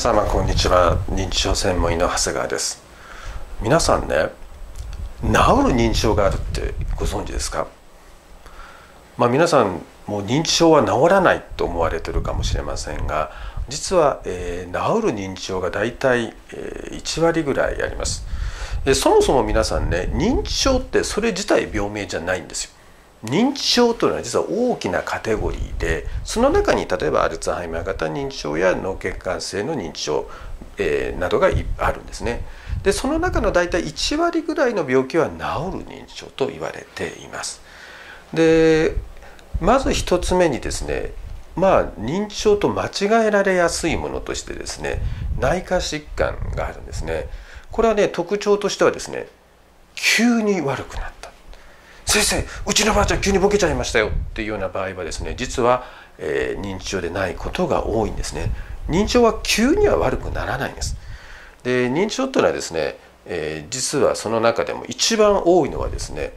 様こんにちは。認知症専門医の長谷川です。皆さんね治る認知症があるってご存知ですか？まあ皆さんもう認知症は治らないと思われてるかもしれませんが実は、えー、治る認知症が大体、えー、1割ぐらいあります。そもそも皆さんね認知症ってそれ自体病名じゃないんですよ。認知症というのは実は大きなカテゴリーでその中に例えばアルツハイマー型認知症や脳血管性の認知症、えー、などがあるんですね。でその中の大体1割ぐらいの病気は治る認知症と言われています。でまず1つ目にですねまあ認知症と間違えられやすいものとしてですね内科疾患があるんですね。これはね特徴としてはですね急に悪くなった先生うちのばあちゃん急にボケちゃいましたよ。っていうような場合はですね実は、えー、認知症でないことが多いんですね。認知症は急には悪くならないんです。で認知症っていうのはですね、えー、実はその中でも一番多いのはですね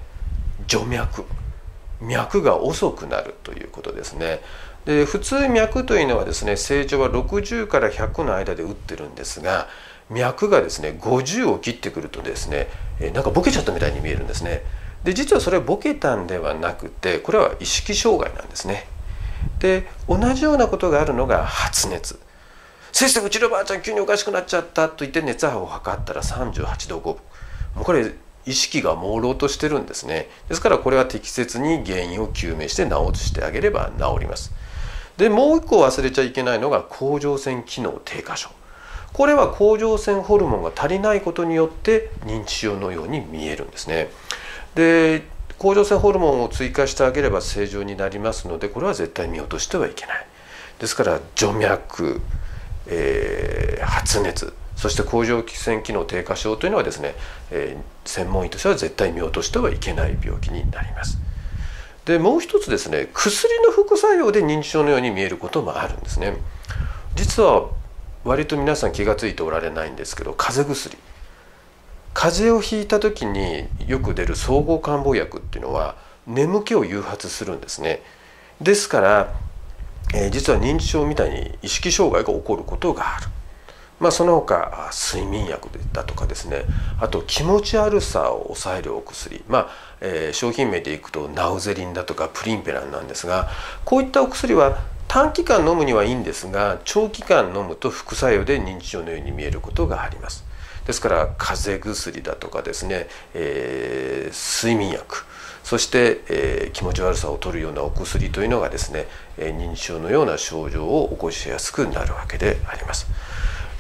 徐脈。脈が遅くなるということですね。で普通脈というのはですね正常は60から100の間で打ってるんですが脈がですね50を切ってくるとですねなんかボケちゃったみたいに見えるんですね。で実はそれはボケたんではなくてこれは意識障害なんですね。で同じようなことがあるのが発熱。先生うちのばあちゃん急におかしくなっちゃったと言って熱波を測ったら38度5分。もうこれ意識が朦朧としてるんですね。ですからこれは適切に原因を究明して治してあげれば治ります。でもう一個忘れちゃいけないのが甲状腺機能低下症。これは甲状腺ホルモンが足りないことによって認知症のように見えるんですね。で甲状腺ホルモンを追加してあげれば正常になりますのでこれは絶対見落としてはいけない。ですから徐脈、えー、発熱そして甲状腺機能低下症というのはですね、えー、専門医としては絶対見落としてはいけない病気になります。でもう一つですね薬の副作用で認知症のように見えることもあるんですね。実は割と皆さん気が付いておられないんですけど風邪薬。風邪をひいた時によく出る総合漢方薬っていうのは眠気を誘発するんですね。ですから、えー、実は認知症みたいに意識障害が起こることがある。まあ、その他睡眠薬だとかですね。あと気持ち悪さを抑えるお薬、まあえー、商品名でいくとナウゼリンだとかプリンペランなんですがこういったお薬は短期間飲むにはいいんですが長期間飲むと副作用で認知症のように見えることがあります。ですから風邪薬だとかですね、えー、睡眠薬そして、えー、気持ち悪さを取るようなお薬というのがですね、えー、認知症のような症状を起こしやすくなるわけであります。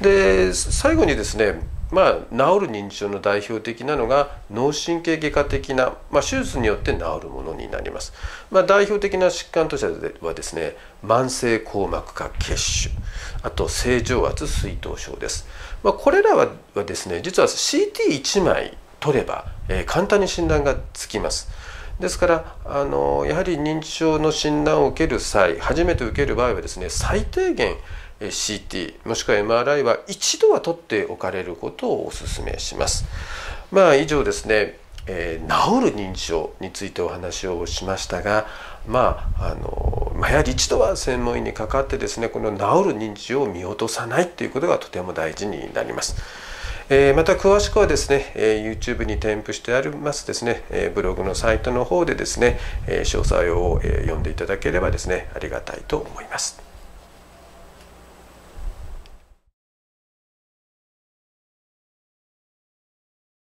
で最後にですねまあ、治る認知症の代表的なのが脳神経外科的な、まあ、手術によって治るものになります、まあ、代表的な疾患としてはですね慢性硬膜下血腫。あと正常圧水頭症です、まあ、これらはですね実は CT1 枚取れば、えー、簡単に診断がつきます。ですからあのやはり認知症の診断を受ける際初めて受ける場合はですね最低限 CT もしくは MRI は一度は取っておかれることをお勧めします。まあ以上ですね、えー、治る認知症についてお話をしましたがまああの、まあ、やはり一度は専門医にかかってですねこの治る認知症を見落とさないということがとても大事になります。えまた詳しくはですね、え YouTube に添付してありますですね、えブログのサイトの方でですね、え詳細を、え読んでいただければですねありがたいと思います。